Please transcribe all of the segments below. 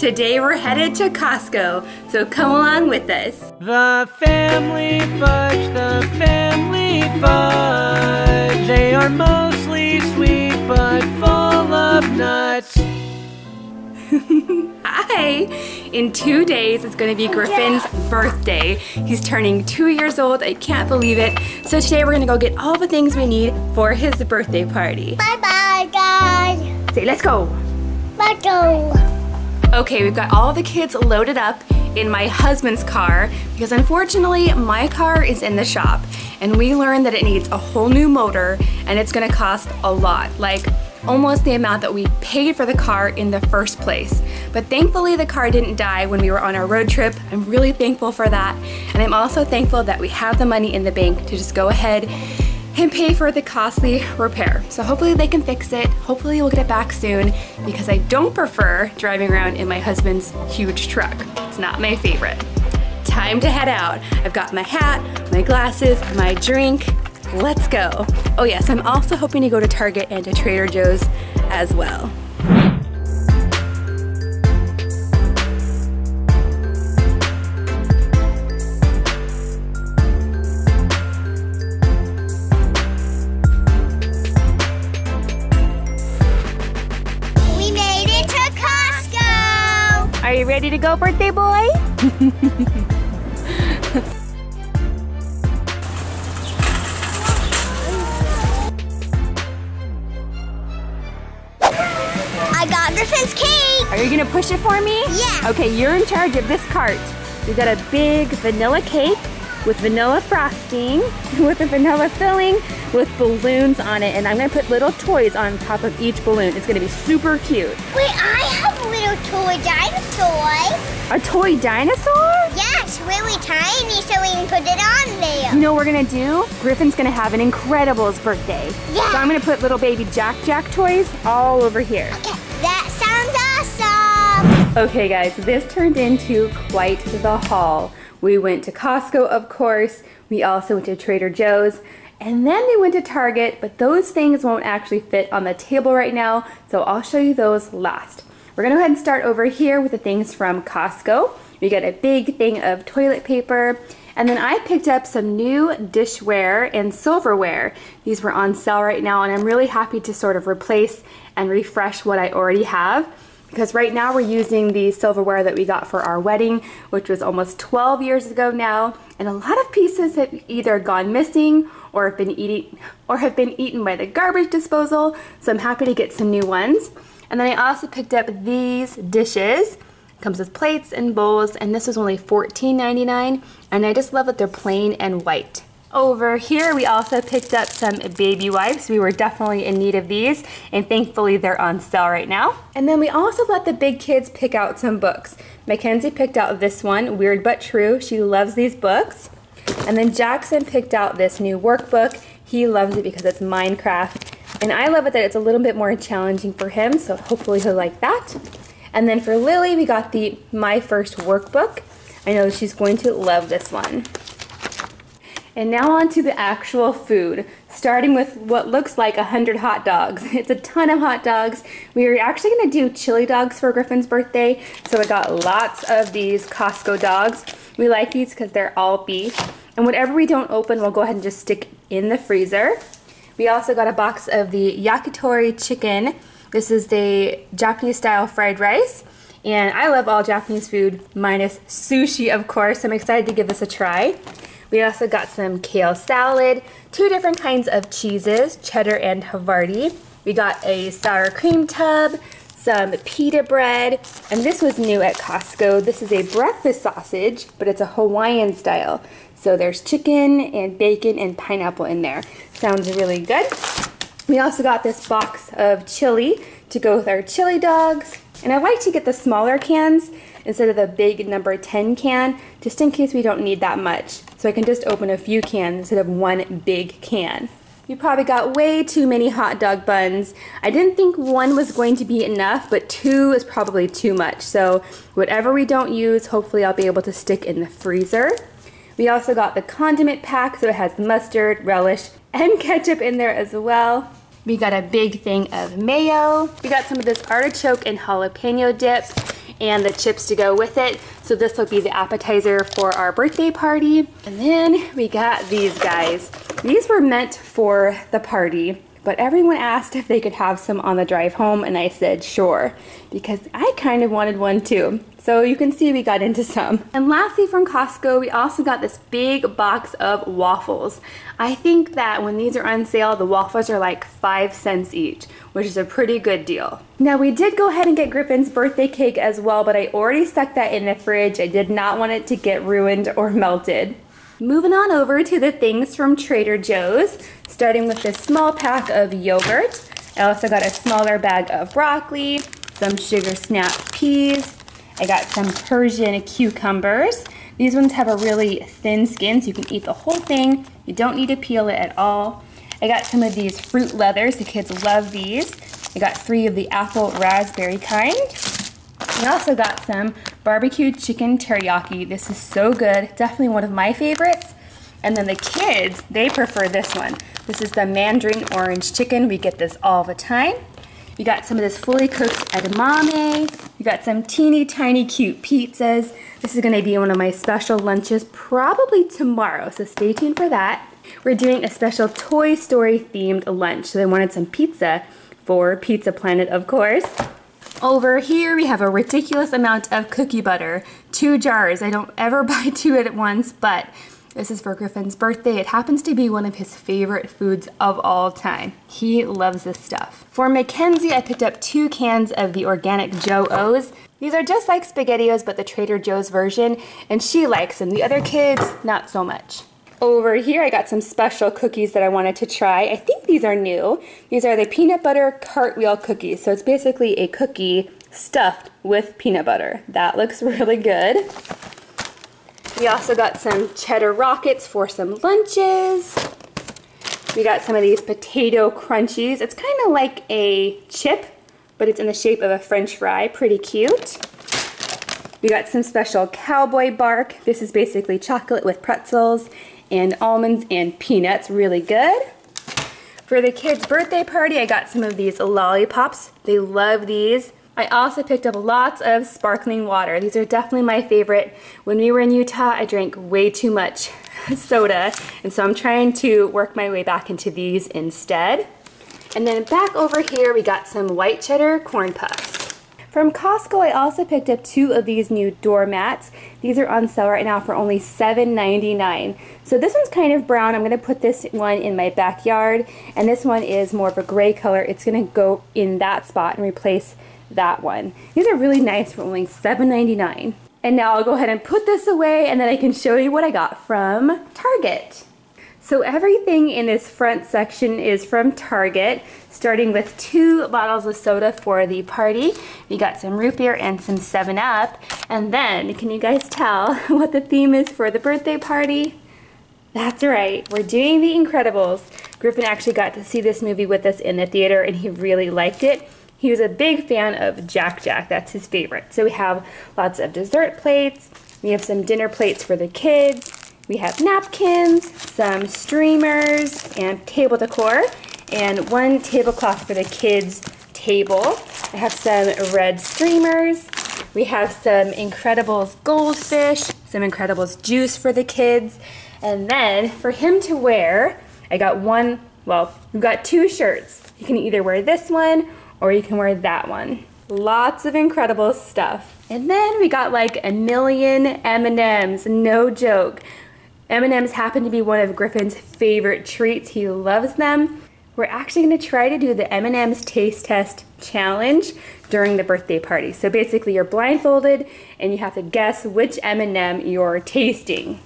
Today we're headed to Costco, so come along with us. The family fudge, the family fudge. They are mostly sweet but full of nuts. Hi! In two days, it's gonna be oh, Griffin's birthday. He's turning two years old, I can't believe it. So today we're gonna go get all the things we need for his birthday party. Bye bye, guys. Say, let's go! Let's go. Okay, we've got all the kids loaded up in my husband's car because unfortunately my car is in the shop and we learned that it needs a whole new motor and it's gonna cost a lot, like almost the amount that we paid for the car in the first place. But thankfully the car didn't die when we were on our road trip. I'm really thankful for that. And I'm also thankful that we have the money in the bank to just go ahead and pay for the costly repair. So hopefully they can fix it. Hopefully we'll get it back soon because I don't prefer driving around in my husband's huge truck. It's not my favorite. Time to head out. I've got my hat, my glasses, my drink. Let's go. Oh yes, I'm also hoping to go to Target and to Trader Joe's as well. Ready to go, birthday boy? I got Griffin's cake. Are you gonna push it for me? Yeah. Okay, you're in charge of this cart. We got a big vanilla cake with vanilla frosting, with a vanilla filling, with balloons on it, and I'm gonna put little toys on top of each balloon. It's gonna be super cute. Wait, I have a little toy dinosaur. A toy dinosaur? Yes, really tiny, so we can put it on there. You know what we're gonna do? Griffin's gonna have an Incredibles birthday. Yeah. So I'm gonna put little baby Jack Jack toys all over here. Okay, that sounds awesome. Okay guys, this turned into quite the haul. We went to Costco, of course. We also went to Trader Joe's. And then we went to Target, but those things won't actually fit on the table right now, so I'll show you those last. We're gonna go ahead and start over here with the things from Costco. We got a big thing of toilet paper, and then I picked up some new dishware and silverware. These were on sale right now, and I'm really happy to sort of replace and refresh what I already have because right now we're using the silverware that we got for our wedding, which was almost 12 years ago now, and a lot of pieces have either gone missing or have been eating or have been eaten by the garbage disposal. So I'm happy to get some new ones. And then I also picked up these dishes. Comes with plates and bowls, and this was only $14.99, and I just love that they're plain and white. Over here, we also picked up some baby wipes. We were definitely in need of these, and thankfully they're on sale right now. And then we also let the big kids pick out some books. Mackenzie picked out this one, Weird But True. She loves these books. And then Jackson picked out this new workbook. He loves it because it's Minecraft. And I love it that it's a little bit more challenging for him, so hopefully he'll like that. And then for Lily, we got the My First Workbook. I know she's going to love this one. And now on to the actual food, starting with what looks like 100 hot dogs. It's a ton of hot dogs. We are actually gonna do chili dogs for Griffin's birthday, so I got lots of these Costco dogs. We like these because they're all beef. And whatever we don't open, we'll go ahead and just stick in the freezer. We also got a box of the yakitori chicken. This is the Japanese style fried rice. And I love all Japanese food, minus sushi, of course. I'm excited to give this a try. We also got some kale salad, two different kinds of cheeses, cheddar and Havarti. We got a sour cream tub, some pita bread, and this was new at Costco. This is a breakfast sausage, but it's a Hawaiian style. So there's chicken and bacon and pineapple in there. Sounds really good. We also got this box of chili to go with our chili dogs. And I like to get the smaller cans instead of the big number 10 can, just in case we don't need that much. So I can just open a few cans instead of one big can. You probably got way too many hot dog buns. I didn't think one was going to be enough, but two is probably too much. So whatever we don't use, hopefully I'll be able to stick in the freezer. We also got the condiment pack, so it has mustard, relish, and ketchup in there as well. We got a big thing of mayo. We got some of this artichoke and jalapeno dip. And the chips to go with it. So this will be the appetizer for our birthday party. And then we got these guys. These were meant for the party, but everyone asked if they could have some on the drive home and I said sure because I kind of wanted one too. So you can see we got into some. And lastly from Costco, we also got this big box of waffles. I think that when these are on sale, the waffles are like five cents each, which is a pretty good deal. Now we did go ahead and get Griffin's birthday cake as well, but I already stuck that in the fridge. I did not want it to get ruined or melted. Moving on over to the things from Trader Joe's, starting with this small pack of yogurt. I also got a smaller bag of broccoli, some sugar snap peas, I got some Persian cucumbers. These ones have a really thin skin, so you can eat the whole thing. You don't need to peel it at all. I got some of these fruit leathers. The kids love these. I got three of the apple raspberry kind. I also got some barbecue chicken teriyaki. This is so good. Definitely one of my favorites. And then the kids, they prefer this one. This is the mandarin orange chicken. We get this all the time. You got some of this fully cooked edamame. You got some teeny tiny cute pizzas. This is gonna be one of my special lunches probably tomorrow, so stay tuned for that. We're doing a special Toy Story themed lunch, so they wanted some pizza for Pizza Planet, of course. Over here, we have a ridiculous amount of cookie butter. Two jars. I don't ever buy two at once, but this is for Griffin's birthday. It happens to be one of his favorite foods of all time. He loves this stuff. For Mackenzie, I picked up two cans of the organic Joe-O's. These are just like SpaghettiOs, but the Trader Joe's version, and she likes them. The other kids, not so much. Over here, I got some special cookies that I wanted to try. I think these are new. These are the peanut butter cartwheel cookies. So it's basically a cookie stuffed with peanut butter. That looks really good. We also got some cheddar rockets for some lunches. We got some of these potato crunchies. It's kind of like a chip, but it's in the shape of a french fry. Pretty cute. We got some special cowboy bark. This is basically chocolate with pretzels and almonds and peanuts. Really good. For the kids' birthday party, I got some of these lollipops. They love these. I also picked up lots of sparkling water. These are definitely my favorite. When we were in Utah, I drank way too much soda, and so I'm trying to work my way back into these instead. And then back over here, we got some white cheddar corn puffs. From Costco, I also picked up two of these new doormats. These are on sale right now for only $7.99. So this one's kind of brown. I'm going to put this one in my backyard, and this one is more of a gray color. It's going to go in that spot and replace that one. These are really nice for only $7.99. And now I'll go ahead and put this away and then I can show you what I got from Target. So everything in this front section is from Target, starting with two bottles of soda for the party. We got some root beer and some 7-Up. And then, can you guys tell what the theme is for the birthday party? That's right, we're doing The Incredibles. Griffin actually got to see this movie with us in the theater and he really liked it. He was a big fan of Jack Jack. That's his favorite. So we have lots of dessert plates. We have some dinner plates for the kids. We have napkins, some streamers, and table decor, and one tablecloth for the kids' table. I have some red streamers. We have some Incredibles goldfish, some Incredibles juice for the kids. And then for him to wear, I got one, well, we've got two shirts. You can either wear this one or you can wear that one. Lots of incredible stuff. And then we got like a million M&Ms, no joke. M&Ms happen to be one of Griffin's favorite treats. He loves them. We're actually going to try to do the M&M's taste test challenge during the birthday party. So basically you're blindfolded and you have to guess which M&M you're tasting.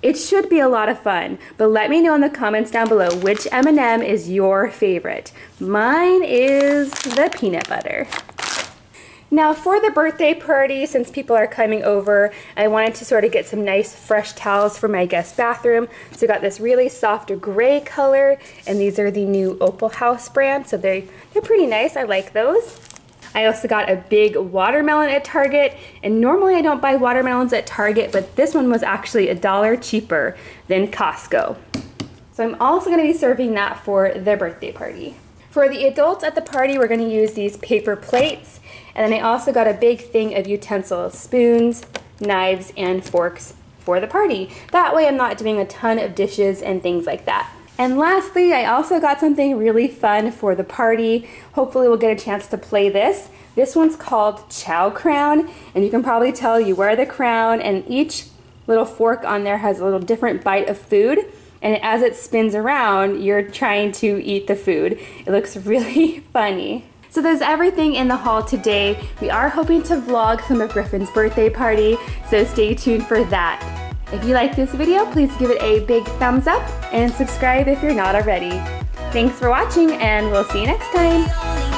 It should be a lot of fun, but let me know in the comments down below which M&M is your favorite. Mine is the peanut butter. Now for the birthday party, since people are coming over, I wanted to sort of get some nice fresh towels for my guest bathroom. So I got this really soft gray color, and these are the new Opal House brand, so they, they're pretty nice. I like those. I also got a big watermelon at Target, and normally I don't buy watermelons at Target, but this one was actually a dollar cheaper than Costco. So I'm also gonna be serving that for the birthday party. For the adults at the party, we're gonna use these paper plates, And then I also got a big thing of utensils, spoons, knives, and forks for the party. That way I'm not doing a ton of dishes and things like that. And lastly, I also got something really fun for the party. Hopefully we'll get a chance to play this. This one's called Chow Crown, and you can probably tell you wear the crown and each little fork on there has a little different bite of food. And as it spins around, you're trying to eat the food. It looks really funny. So there's everything in the haul today. We are hoping to vlog some of Griffin's birthday party, so stay tuned for that. If you like this video, please give it a big thumbs up and subscribe if you're not already. Thanks for watching and we'll see you next time.